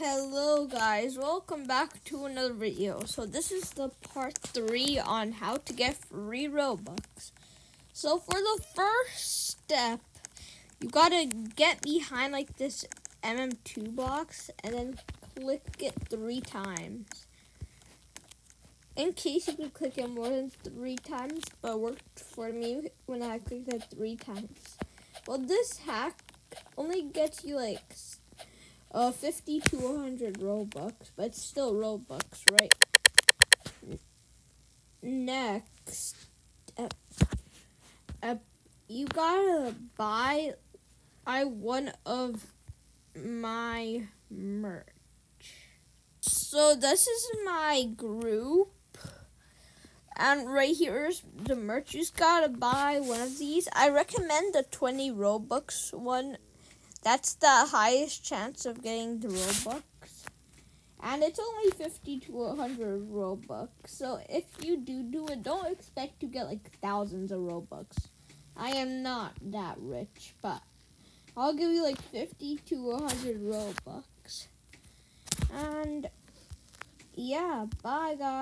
Hello guys, welcome back to another video. So this is the part 3 on how to get free Robux. So for the first step, you gotta get behind like this MM2 box and then click it three times. In case you can click it more than three times, but worked for me when I clicked it three times. Well, this hack only gets you like uh, 50 to 100 Robux, but it's still Robux, right? Next, uh, uh, you gotta buy I one of my merch. So this is my group. And right here is the merch. You just gotta buy one of these. I recommend the 20 Robux one that's the highest chance of getting the Robux. And it's only 50 to 100 Robux. So if you do do it, don't expect to get like thousands of Robux. I am not that rich, but I'll give you like 50 to 100 Robux. And yeah, bye guys.